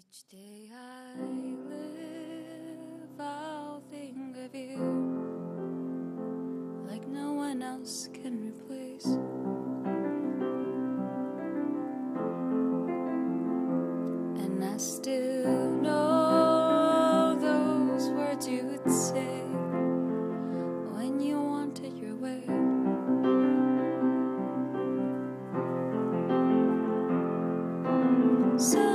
Each day I live, I'll think of you like no one else can replace. And I still know those words you'd say when you wanted your way. So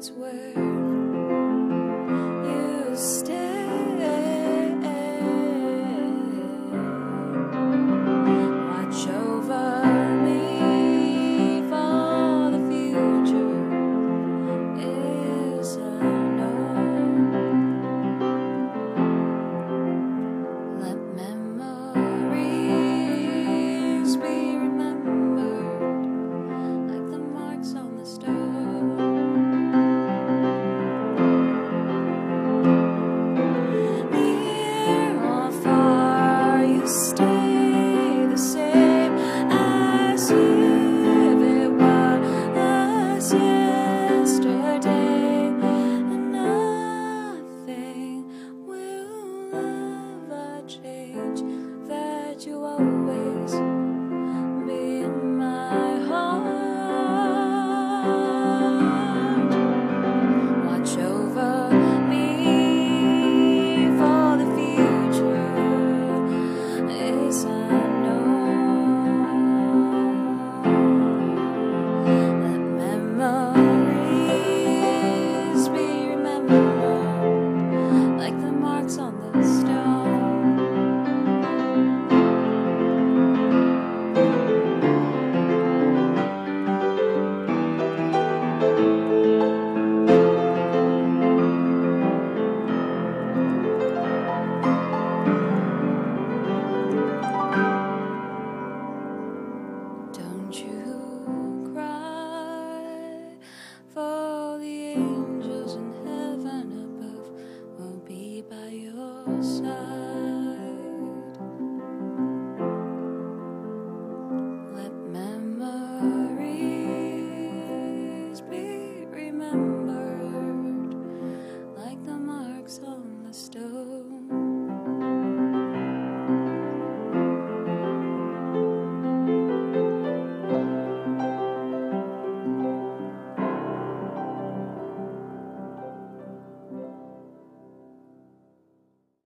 that's where